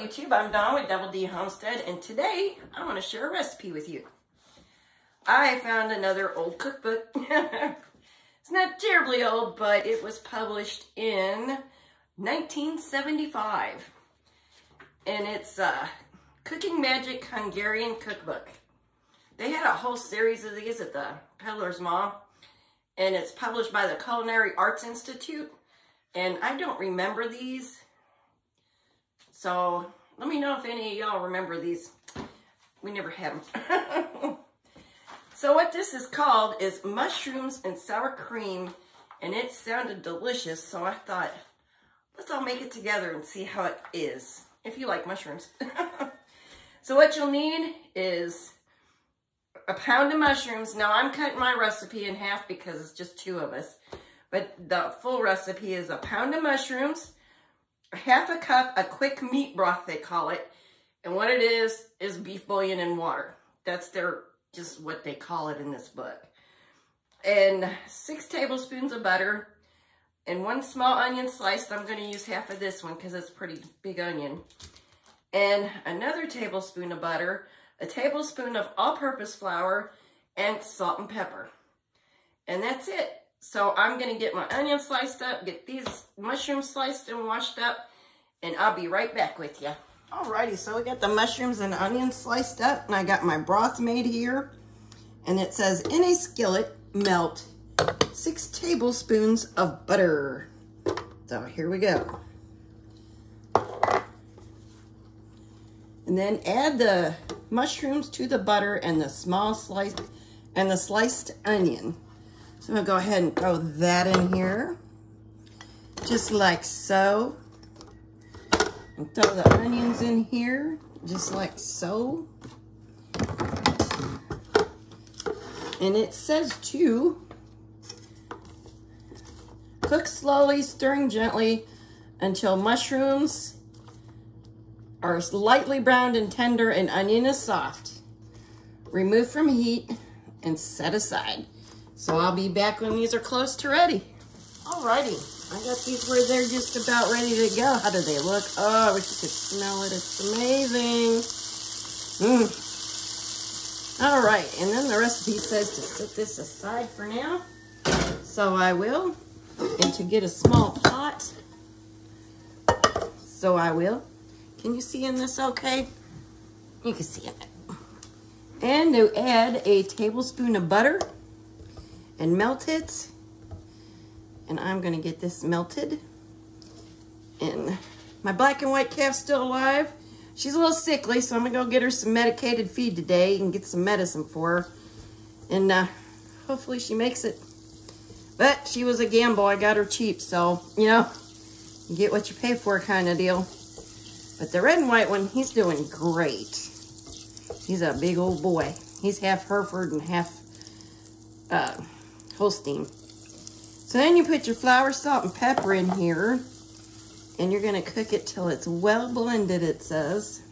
YouTube, I'm Dawn with Double D Homestead, and today I want to share a recipe with you. I found another old cookbook. it's not terribly old, but it was published in 1975. And it's uh, Cooking Magic Hungarian Cookbook. They had a whole series of these at the Peddler's Mall, and it's published by the Culinary Arts Institute. And I don't remember these so let me know if any of y'all remember these. We never had them. so what this is called is mushrooms and sour cream. And it sounded delicious. So I thought, let's all make it together and see how it is. If you like mushrooms. so what you'll need is a pound of mushrooms. Now I'm cutting my recipe in half because it's just two of us. But the full recipe is a pound of mushrooms, half a cup of quick meat broth, they call it. And what it is, is beef bouillon and water. That's their, just what they call it in this book. And six tablespoons of butter and one small onion sliced. I'm going to use half of this one because it's pretty big onion. And another tablespoon of butter, a tablespoon of all-purpose flour, and salt and pepper. And that's it. So I'm going to get my onion sliced up, get these mushrooms sliced and washed up, and I'll be right back with you. Alrighty, so we got the mushrooms and onions sliced up, and I got my broth made here. And it says, in a skillet, melt six tablespoons of butter. So here we go. And then add the mushrooms to the butter and the small slice and the sliced onion. So I'm gonna go ahead and throw that in here, just like so. Throw the onions in here, just like so. And it says to cook slowly, stirring gently until mushrooms are lightly browned and tender and onion is soft. Remove from heat and set aside. So I'll be back when these are close to ready. Alrighty, I got these where they're just about ready to go. How do they look? Oh, I wish you could smell it. It's amazing. Mmm. All right, and then the recipe says to put this aside for now. So I will. And to get a small pot. So I will. Can you see in this okay? You can see it. And to add a tablespoon of butter and melt it. And I'm gonna get this melted. And my black and white calf's still alive. She's a little sickly, so I'm gonna go get her some medicated feed today and get some medicine for her. And uh, hopefully she makes it. But she was a gamble. I got her cheap, so, you know, you get what you pay for kind of deal. But the red and white one, he's doing great. He's a big old boy. He's half Hereford and half uh, Holstein. So then you put your flour, salt, and pepper in here. And you're going to cook it till it's well blended, it says.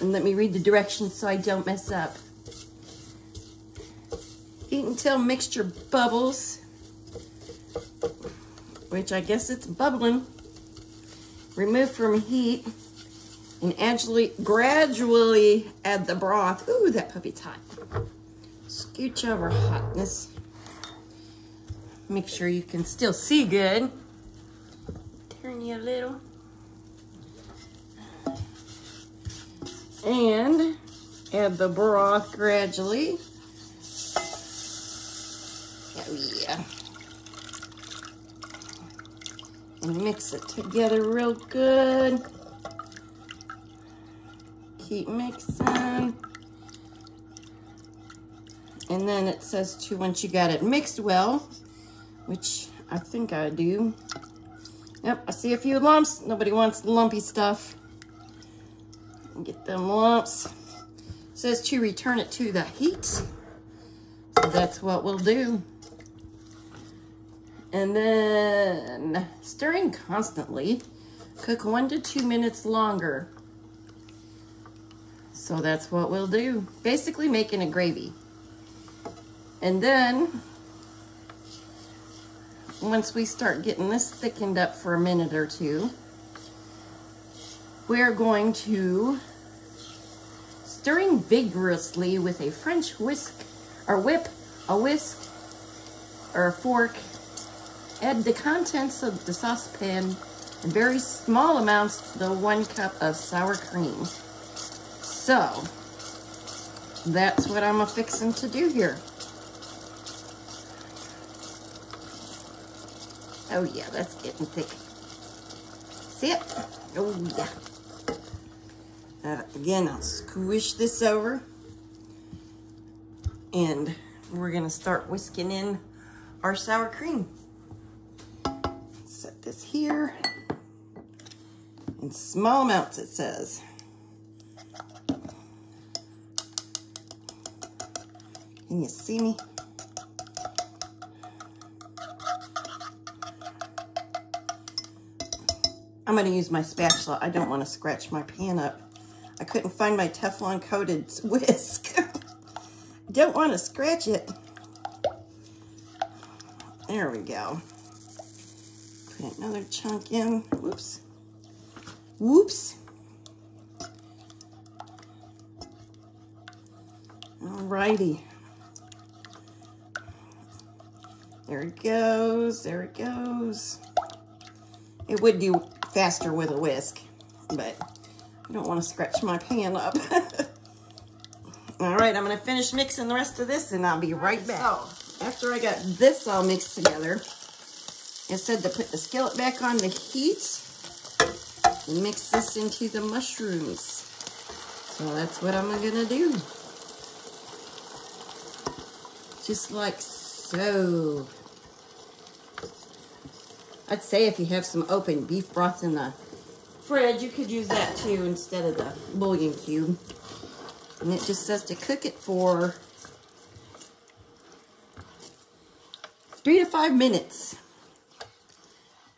And let me read the directions so I don't mess up. Heat until mixture bubbles. Which I guess it's bubbling. Remove from heat. And actually gradually add the broth. Ooh, that puppy's hot scooch over hotness. Make sure you can still see good. Turn you a little. And add the broth gradually. Oh yeah. And mix it together real good. Keep mixing. And then it says to once you got it mixed well, which I think I do. Yep, I see a few lumps. Nobody wants lumpy stuff. Get them lumps. It says to return it to the heat. So that's what we'll do. And then stirring constantly. Cook one to two minutes longer. So that's what we'll do. Basically making a gravy. And then, once we start getting this thickened up for a minute or two, we're going to stirring vigorously with a French whisk or whip, a whisk, or a fork. Add the contents of the saucepan in very small amounts to the one cup of sour cream. So, that's what I'm a fixing to do here. Oh yeah, that's getting thick. See it? Oh yeah. Uh, again, I'll squish this over and we're gonna start whisking in our sour cream. Set this here in small amounts, it says. Can you see me? I'm going to use my spatula. I don't want to scratch my pan up. I couldn't find my Teflon coated whisk. don't want to scratch it. There we go. Put another chunk in. Whoops. Whoops. Alrighty. There it goes. There it goes. It would do faster with a whisk, but I don't want to scratch my pan up. all right, I'm to finish mixing the rest of this and I'll be right back. So, after I got this all mixed together, it said to put the skillet back on the heat and mix this into the mushrooms. So that's what I'm to do. Just like so. I'd say if you have some open beef broth in the fridge, you could use that too instead of the bouillon cube. And it just says to cook it for three to five minutes.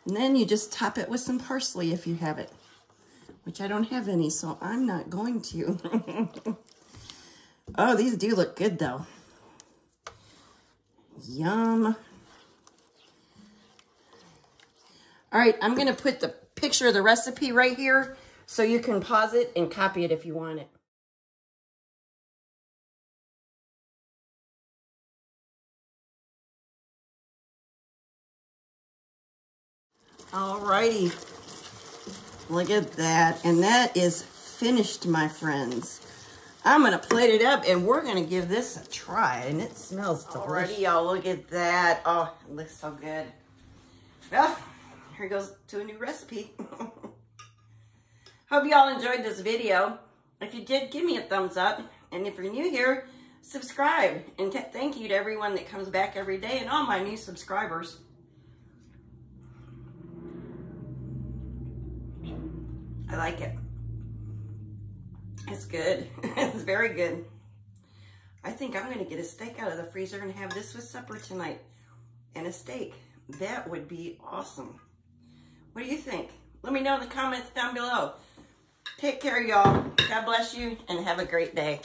And then you just top it with some parsley if you have it, which I don't have any, so I'm not going to. oh, these do look good though. Yum. All right, I'm going to put the picture of the recipe right here so you can pause it and copy it if you want it. All righty. Look at that. And that is finished, my friends. I'm going to plate it up and we're going to give this a try. And it smells delicious. Alrighty, y'all. Look at that. Oh, it looks so good. Well, here goes to a new recipe. Hope y'all enjoyed this video. If you did, give me a thumbs up. And if you're new here, subscribe. And thank you to everyone that comes back every day and all my new subscribers. I like it. It's good. it's very good. I think I'm going to get a steak out of the freezer and have this with supper tonight. And a steak. That would be awesome. What do you think? Let me know in the comments down below. Take care, y'all. God bless you, and have a great day.